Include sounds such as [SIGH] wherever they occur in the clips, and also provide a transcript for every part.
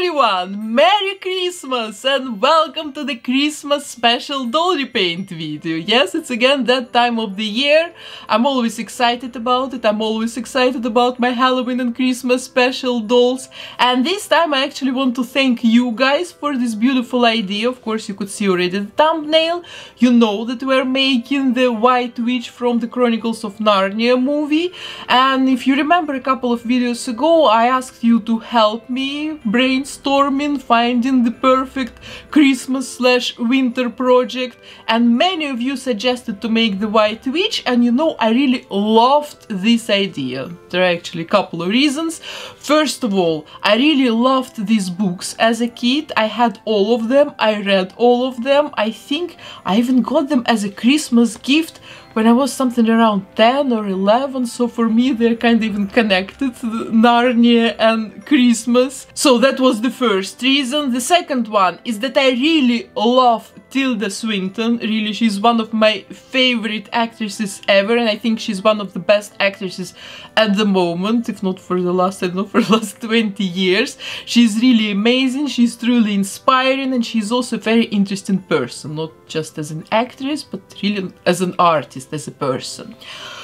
everyone! Merry Christmas and welcome to the Christmas special doll repaint video. Yes, it's again that time of the year. I'm always excited about it. I'm always excited about my Halloween and Christmas special dolls. And this time I actually want to thank you guys for this beautiful idea. Of course, you could see already the thumbnail. You know that we're making the White Witch from the Chronicles of Narnia movie. And if you remember a couple of videos ago, I asked you to help me brainstorming, finding the perfect Christmas slash winter project and many of you suggested to make the White Witch and you know I really loved this idea. There are actually a couple of reasons. First of all, I really loved these books as a kid. I had all of them, I read all of them. I think I even got them as a Christmas gift when I was something around 10 or 11, so for me they're kind of even connected, Narnia and Christmas. So that was the first reason. The second one is that I really love Tilda Swinton, really she's one of my favorite actresses ever and I think she's one of the best actresses at the moment, if not for the last, I don't know, [LAUGHS] for the last 20 years. She's really amazing, she's truly inspiring and she's also a very interesting person, not just as an actress, but really as an artist, as a person.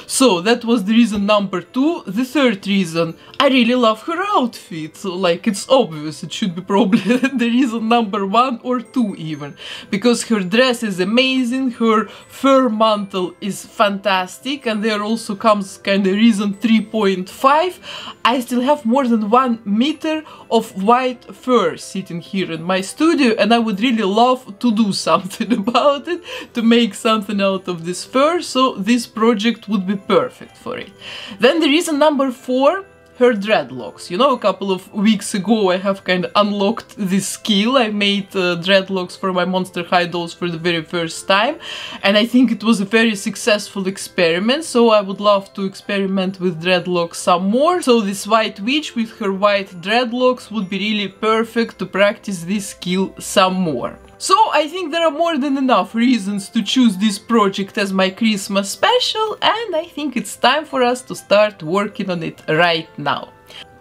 So that was the reason number two. The third reason, I really love her outfit. So, like it's obvious, it should be probably [LAUGHS] the reason number one or two even. Because her dress is amazing, her fur mantle is fantastic and there also comes kind of reason 3.5. I still have more than one meter of white fur sitting here in my studio and I would really love to do [LAUGHS] something about it, to make something out of this fur, so this project would be perfect for it. Then the reason number four her dreadlocks. You know, a couple of weeks ago I have kind of unlocked this skill. I made uh, dreadlocks for my Monster High dolls for the very first time and I think it was a very successful experiment so I would love to experiment with dreadlocks some more. So this white witch with her white dreadlocks would be really perfect to practice this skill some more. So I think there are more than enough reasons to choose this project as my Christmas special and I think it's time for us to start working on it right now.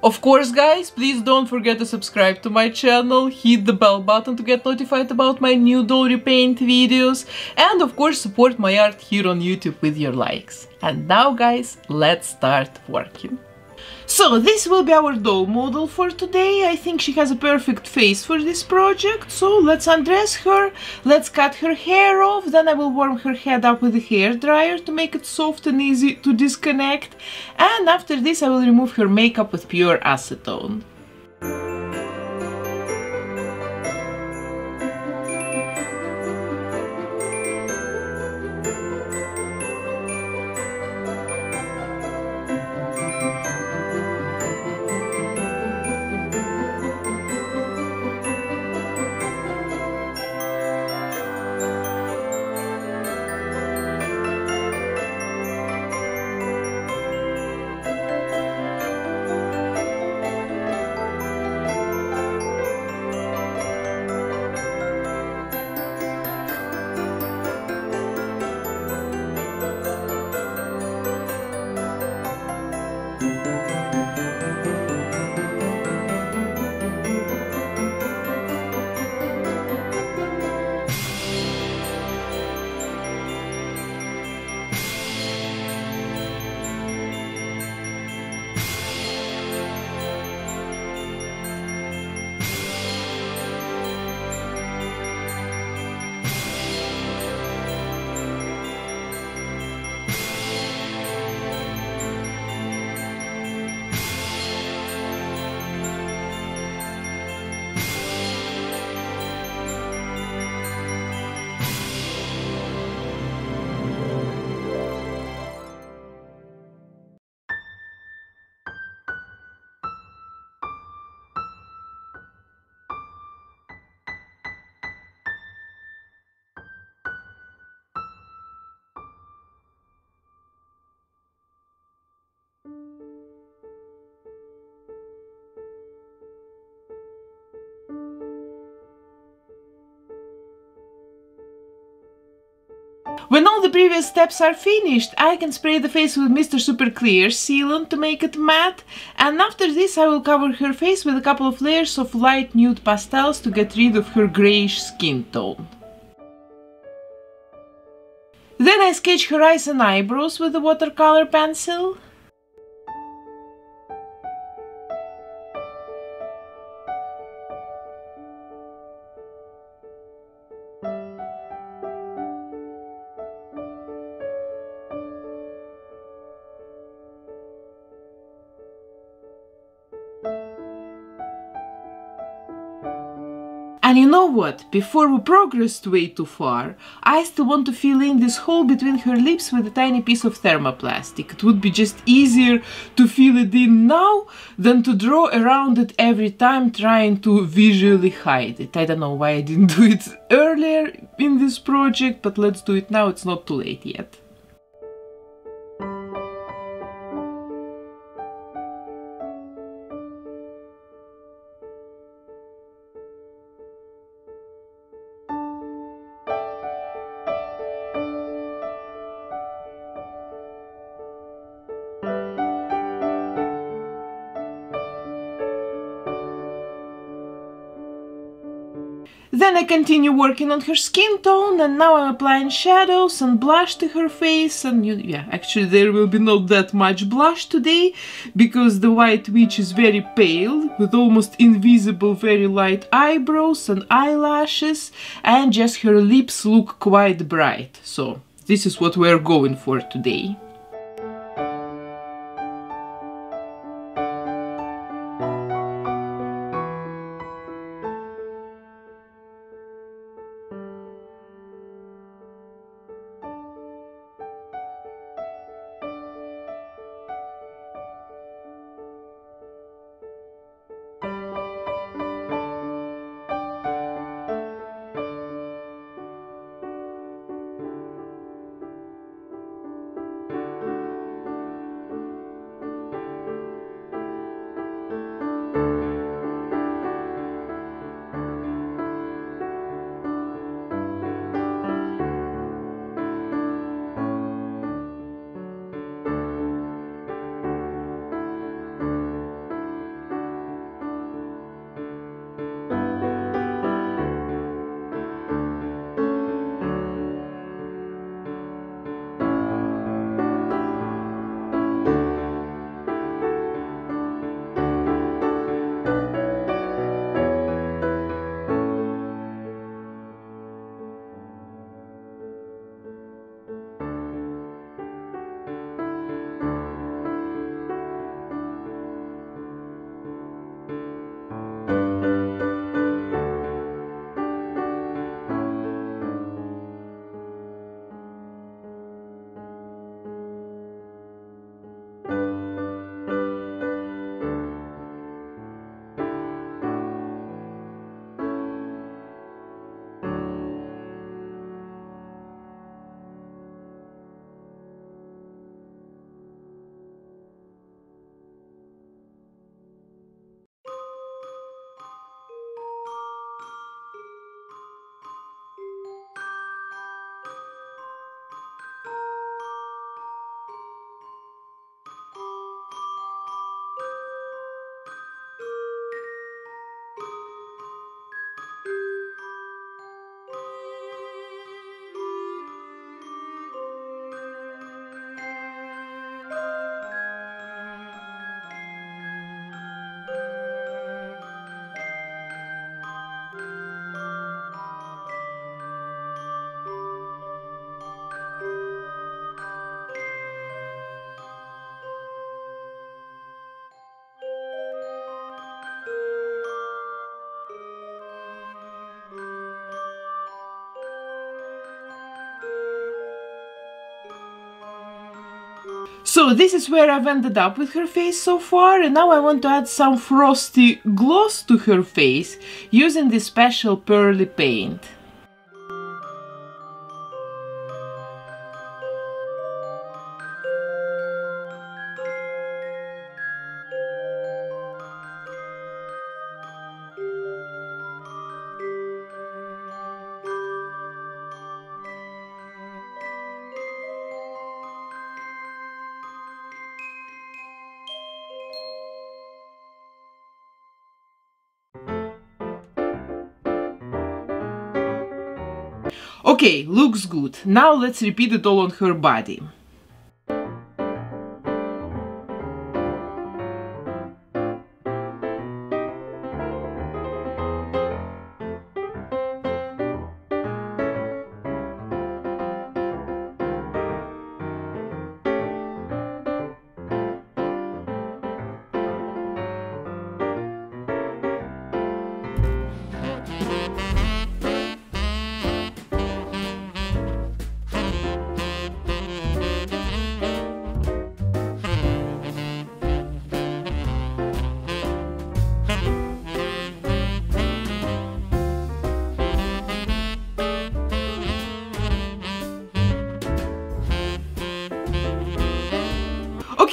Of course guys, please don't forget to subscribe to my channel, hit the bell button to get notified about my new doll repaint videos and of course support my art here on YouTube with your likes. And now guys, let's start working. So this will be our doll model for today. I think she has a perfect face for this project. So let's undress her, let's cut her hair off, then I will warm her head up with a hair dryer to make it soft and easy to disconnect. And after this I will remove her makeup with pure acetone. When all the previous steps are finished, I can spray the face with Mr. Super Clear sealant to make it matte and after this I will cover her face with a couple of layers of light nude pastels to get rid of her greyish skin tone. Then I sketch her eyes and eyebrows with a watercolor pencil. What? Before we progressed way too far, I still want to fill in this hole between her lips with a tiny piece of thermoplastic. It would be just easier to fill it in now than to draw around it every time trying to visually hide it. I don't know why I didn't do it earlier in this project, but let's do it now, it's not too late yet. Then I continue working on her skin tone and now I'm applying shadows and blush to her face and you, yeah, actually there will be not that much blush today because the White Witch is very pale with almost invisible very light eyebrows and eyelashes and just her lips look quite bright. So this is what we're going for today. So this is where I've ended up with her face so far and now I want to add some frosty gloss to her face using this special pearly paint. Okay, looks good. Now let's repeat it all on her body.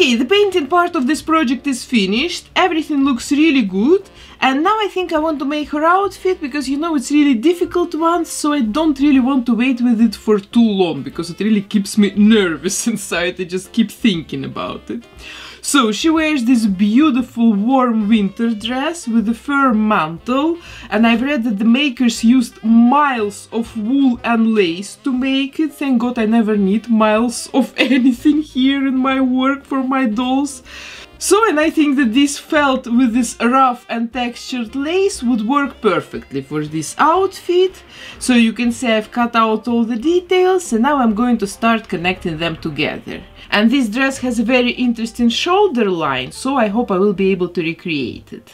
Okay, the painting part of this project is finished, everything looks really good, and now I think I want to make her outfit because you know it's really difficult one, so I don't really want to wait with it for too long because it really keeps me [LAUGHS] nervous inside, I just keep thinking about it. So she wears this beautiful warm winter dress with a fur mantle and I've read that the makers used miles of wool and lace to make it. Thank god I never need miles of [LAUGHS] anything here in my work for my dolls. So, and I think that this felt with this rough and textured lace would work perfectly for this outfit. So you can see I've cut out all the details and now I'm going to start connecting them together. And this dress has a very interesting shoulder line, so I hope I will be able to recreate it.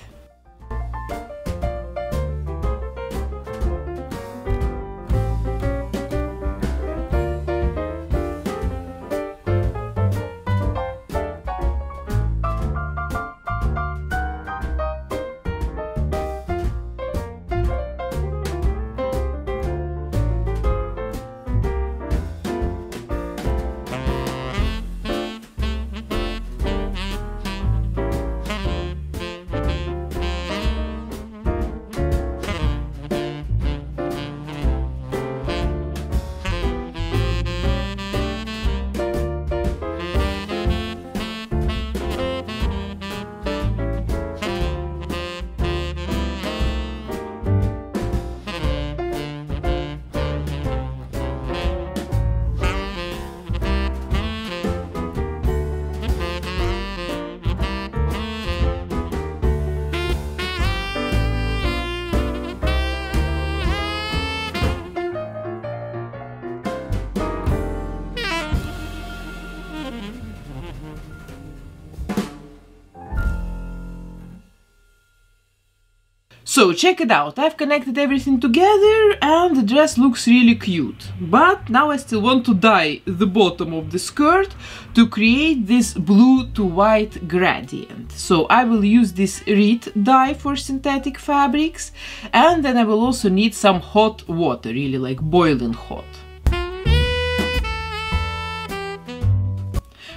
So check it out, I've connected everything together and the dress looks really cute. But now I still want to dye the bottom of the skirt to create this blue to white gradient. So I will use this Rit dye for synthetic fabrics and then I will also need some hot water, really like boiling hot.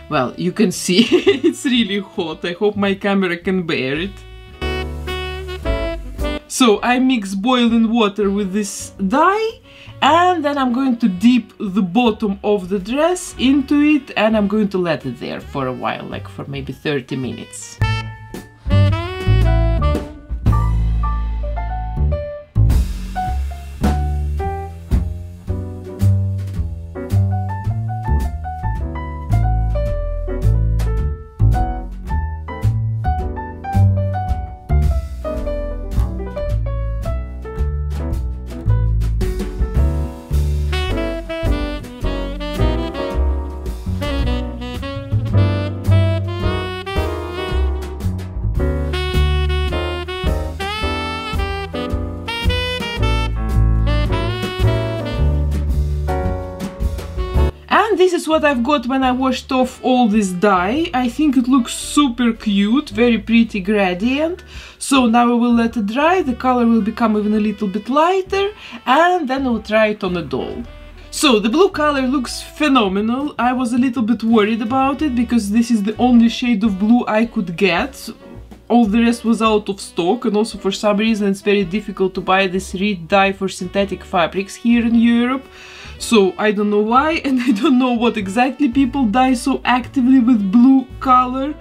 Well, you can see [LAUGHS] it's really hot, I hope my camera can bear it. So I mix boiling water with this dye and then I'm going to dip the bottom of the dress into it and I'm going to let it there for a while, like for maybe 30 minutes. What I've got when I washed off all this dye. I think it looks super cute, very pretty gradient. So now I will let it dry, the color will become even a little bit lighter and then I'll try it on a doll. So the blue color looks phenomenal. I was a little bit worried about it because this is the only shade of blue I could get. All the rest was out of stock and also for some reason it's very difficult to buy this Rit dye for synthetic fabrics here in Europe. So I don't know why [LAUGHS] and I don't know what exactly people dye so actively with blue color.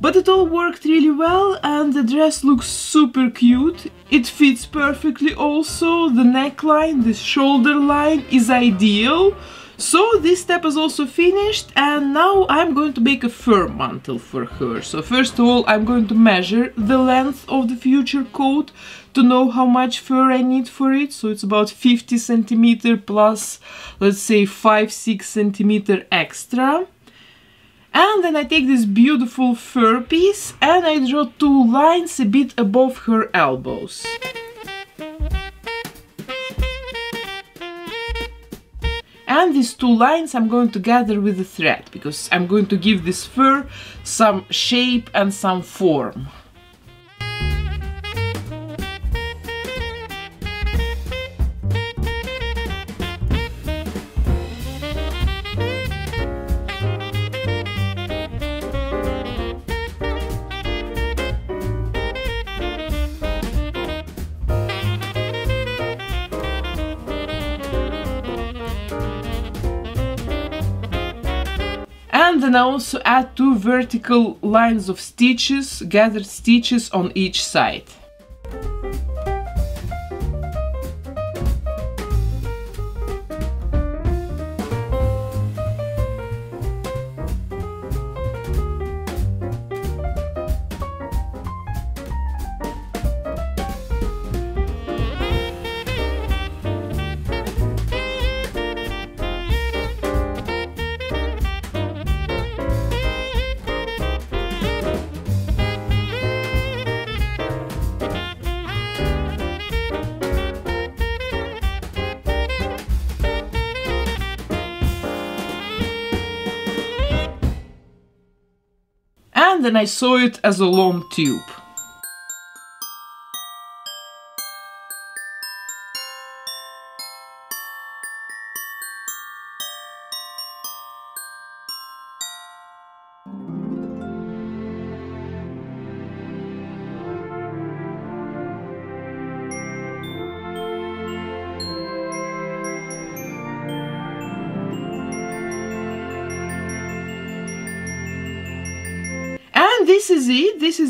But it all worked really well and the dress looks super cute. It fits perfectly also, the neckline, the shoulder line is ideal. So this step is also finished and now I'm going to make a fur mantle for her. So first of all I'm going to measure the length of the future coat to know how much fur I need for it. So it's about 50 centimeter plus let's say 5-6 centimeter extra. And then I take this beautiful fur piece and I draw two lines a bit above her elbows. And these two lines I'm going to gather with the thread because I'm going to give this fur some shape and some form. Then I also add two vertical lines of stitches, gathered stitches on each side. And then I saw it as a long tube.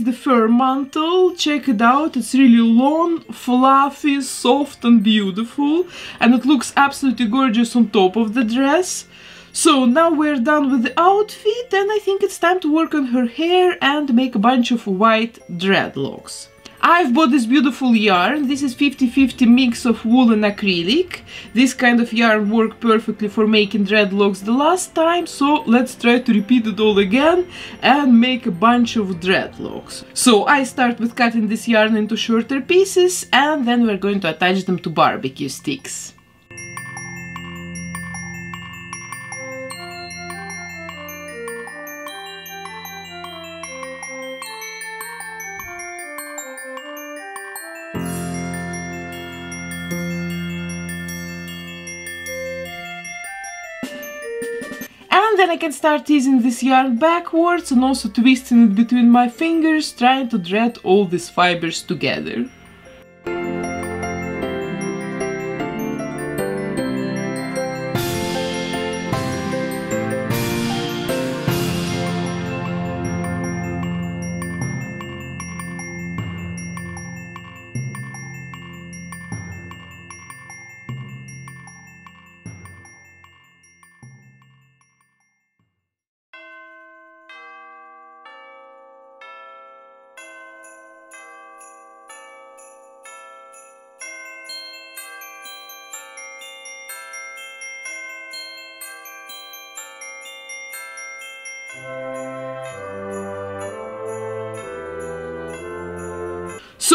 Is the fur mantle, check it out, it's really long, fluffy, soft and beautiful and it looks absolutely gorgeous on top of the dress. So now we're done with the outfit and I think it's time to work on her hair and make a bunch of white dreadlocks. I've bought this beautiful yarn. This is 50-50 mix of wool and acrylic. This kind of yarn worked perfectly for making dreadlocks the last time, so let's try to repeat it all again and make a bunch of dreadlocks. So I start with cutting this yarn into shorter pieces and then we're going to attach them to barbecue sticks. Start teasing this yarn backwards and also twisting it between my fingers, trying to thread all these fibers together.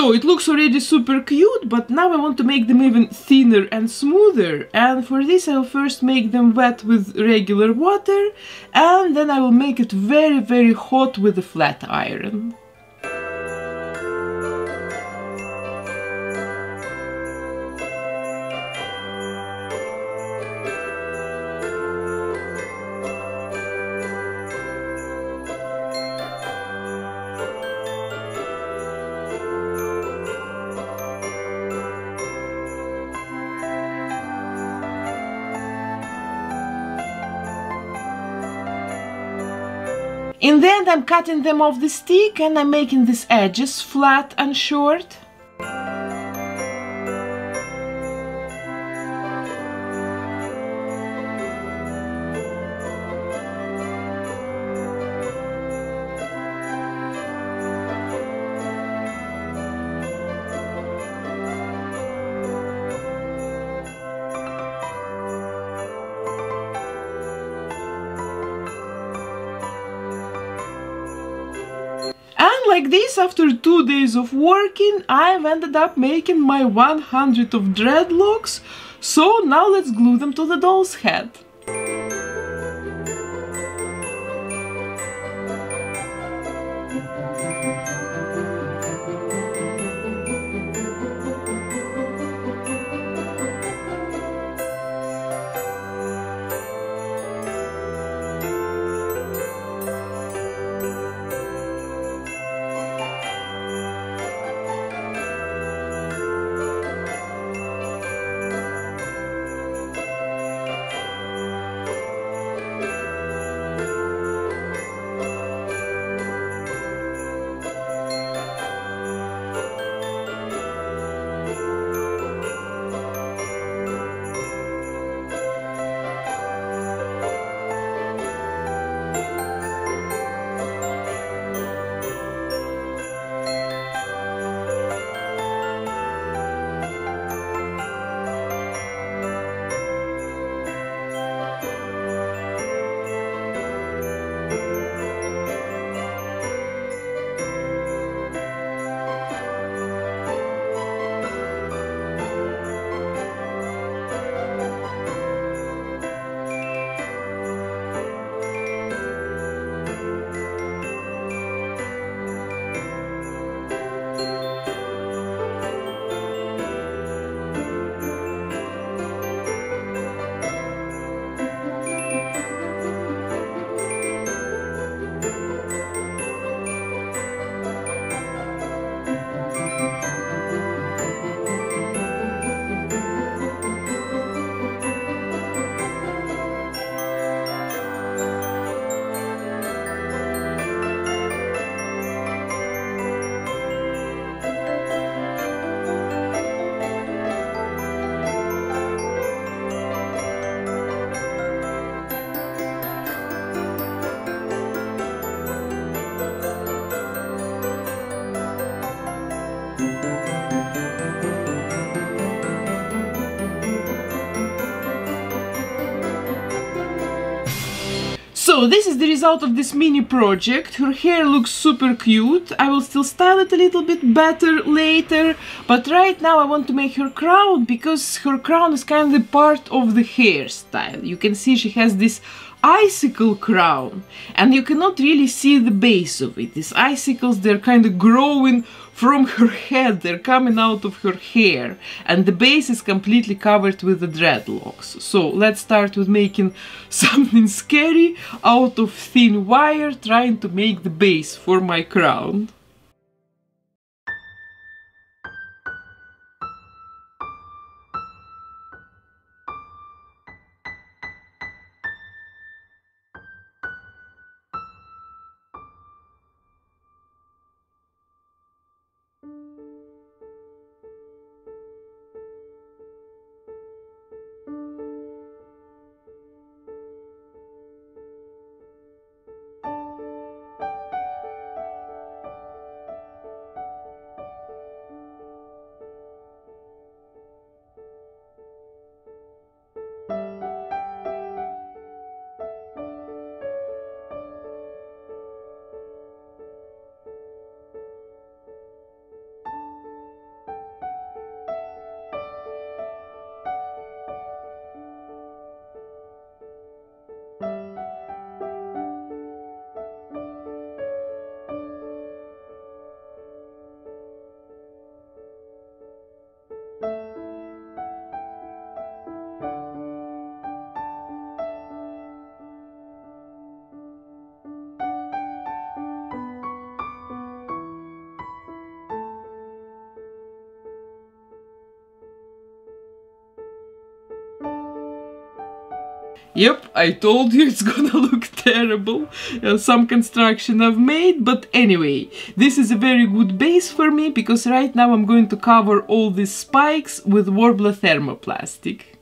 So it looks already super cute, but now I want to make them even thinner and smoother. And for this I'll first make them wet with regular water and then I will make it very very hot with a flat iron. I'm cutting them off the stick and I'm making these edges flat and short. This, after two days of working, I've ended up making my 100 of dreadlocks. So now let's glue them to the doll's head. So this is the result of this mini project. Her hair looks super cute. I will still style it a little bit better later. But right now I want to make her crown because her crown is kind of part of the hairstyle. You can see she has this icicle crown and you cannot really see the base of it. These icicles, they're kind of growing from [LAUGHS] her head, they're coming out of her hair and the base is completely covered with the dreadlocks. So let's start with making [LAUGHS] something scary out of thin wire, trying to make the base for my crown. Yep, I told you it's [LAUGHS] gonna look terrible. Uh, some construction I've made, but anyway, this is a very good base for me because right now I'm going to cover all these spikes with Worbla thermoplastic.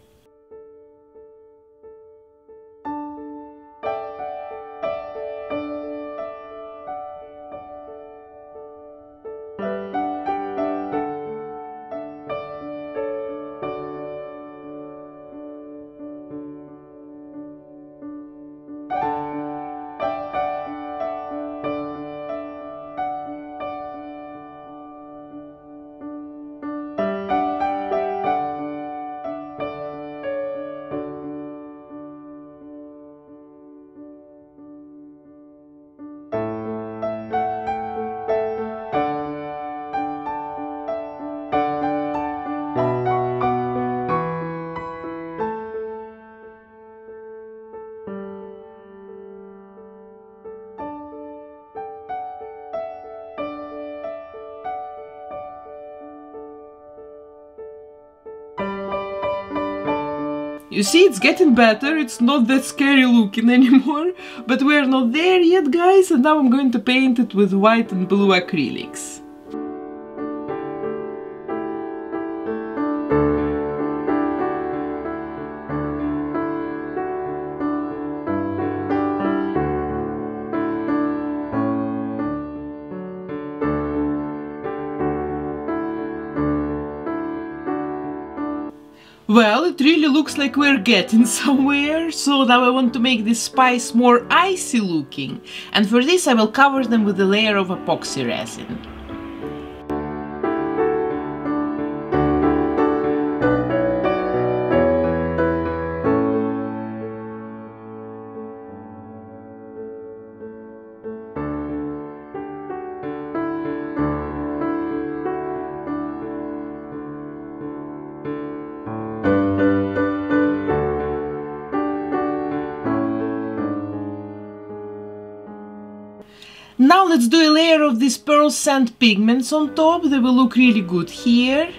You see, it's getting better, it's not that scary looking [LAUGHS] anymore, but we're not there yet, guys, and now I'm going to paint it with white and blue acrylics. Well, it really looks like we're getting [LAUGHS] somewhere, so now I want to make these spice more icy looking, and for this I will cover them with a layer of epoxy resin. Sand pigments on top, they will look really good here.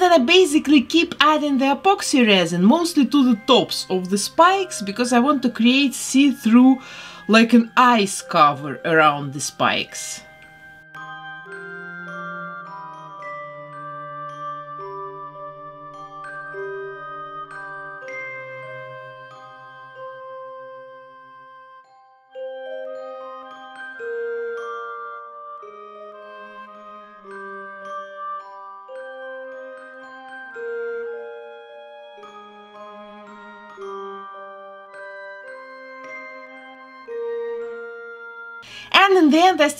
And then I basically keep adding the epoxy resin mostly to the tops of the spikes because I want to create see-through like an ice cover around the spikes.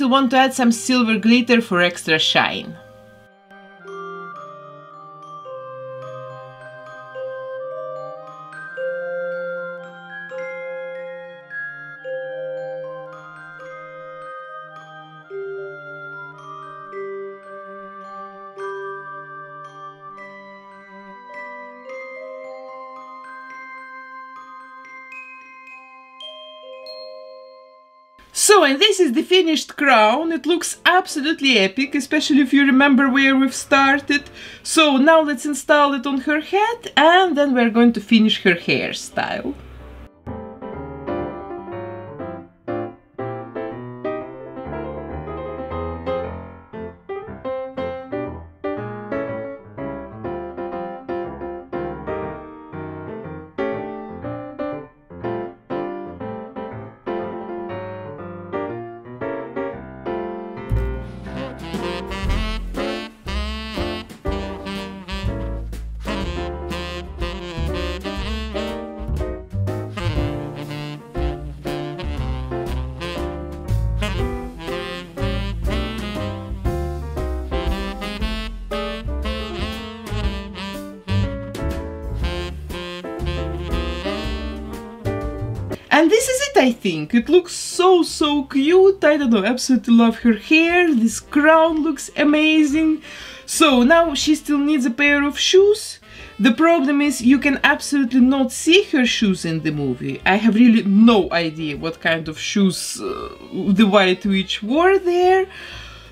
Still want to add some silver glitter for extra shine. This is the finished crown. It looks absolutely epic, especially if you remember where we've started. So now let's install it on her head and then we're going to finish her hairstyle. I think. It looks so, so cute. I don't know, absolutely love her hair. This crown looks amazing. So now she still needs a pair of shoes. The problem is you can absolutely not see her shoes in the movie. I have really no idea what kind of shoes uh, the White Witch wore there.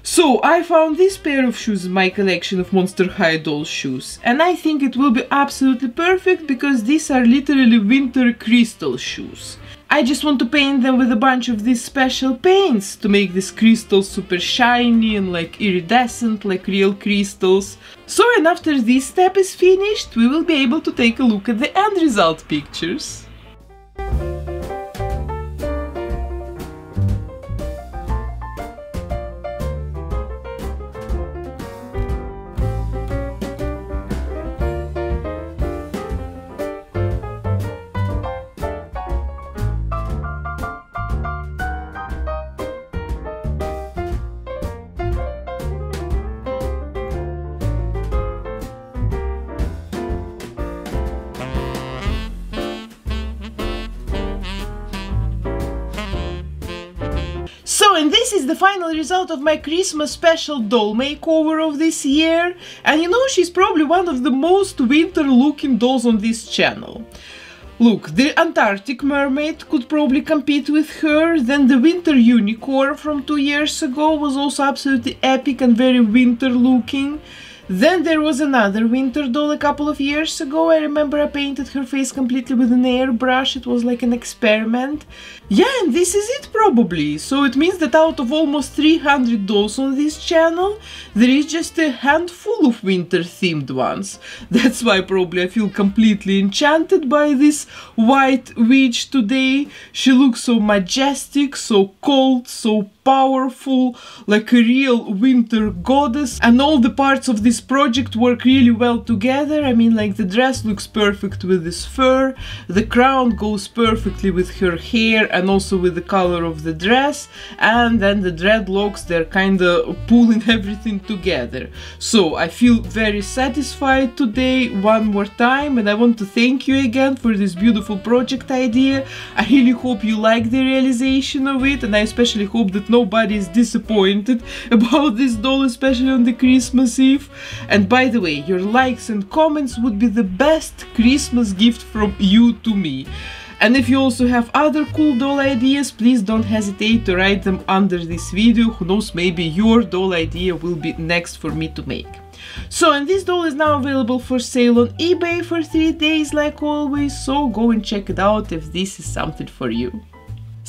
So I found this pair of shoes in my collection of Monster High doll shoes and I think it will be absolutely perfect because these are literally winter crystal shoes. I just want to paint them with a bunch of these special paints to make these crystals super shiny and like iridescent like real crystals. So and after this step is finished we will be able to take a look at the end result pictures. The final result of my Christmas special doll makeover of this year. And you know, she's probably one of the most winter looking dolls on this channel. Look, the Antarctic Mermaid could probably compete with her, then the Winter Unicorn from two years ago was also absolutely epic and very winter looking. Then there was another winter doll a couple of years ago. I remember I painted her face completely with an airbrush. It was like an experiment. Yeah, and this is it probably. So it means that out of almost 300 dolls on this channel, there is just a handful of winter themed ones. [LAUGHS] That's why probably I feel completely enchanted by this white witch today. She looks so majestic, so cold, so powerful, like a real winter goddess. And all the parts of this project work really well together. I mean, like the dress looks perfect with this fur, the crown goes perfectly with her hair and also with the color of the dress, and then the dreadlocks, they're kind of pulling [LAUGHS] everything together. So I feel very satisfied today one more time, and I want to thank you again for this beautiful project idea. I really hope you like the realization of it, and I especially hope that no nobody is disappointed [LAUGHS] about this doll, especially on the Christmas Eve. And by the way, your likes and comments would be the best Christmas gift from you to me. And if you also have other cool doll ideas, please don't hesitate to write them under this video. Who knows, maybe your doll idea will be next for me to make. So, and this doll is now available for sale on eBay for 3 days like always, so go and check it out if this is something for you.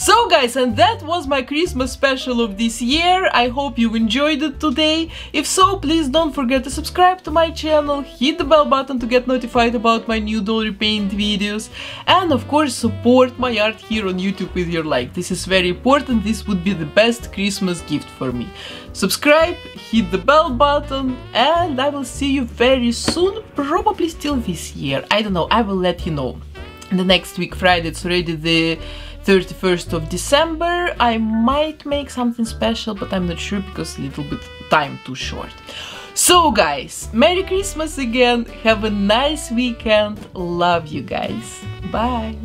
So guys, and that was my Christmas special of this year. I hope you enjoyed it today. If so, please don't forget to subscribe to my channel, hit the bell button to get notified about my new doll repaint videos, and of course support my art here on YouTube with your like. This is very important, this would be the best Christmas gift for me. Subscribe, hit the bell button, and I will see you very soon, probably still this year. I don't know, I will let you know. The next week, Friday, it's already the 31st of December. I might make something special, but I'm not sure because a little bit time too short. So guys, Merry Christmas again, have a nice weekend, love you guys, bye!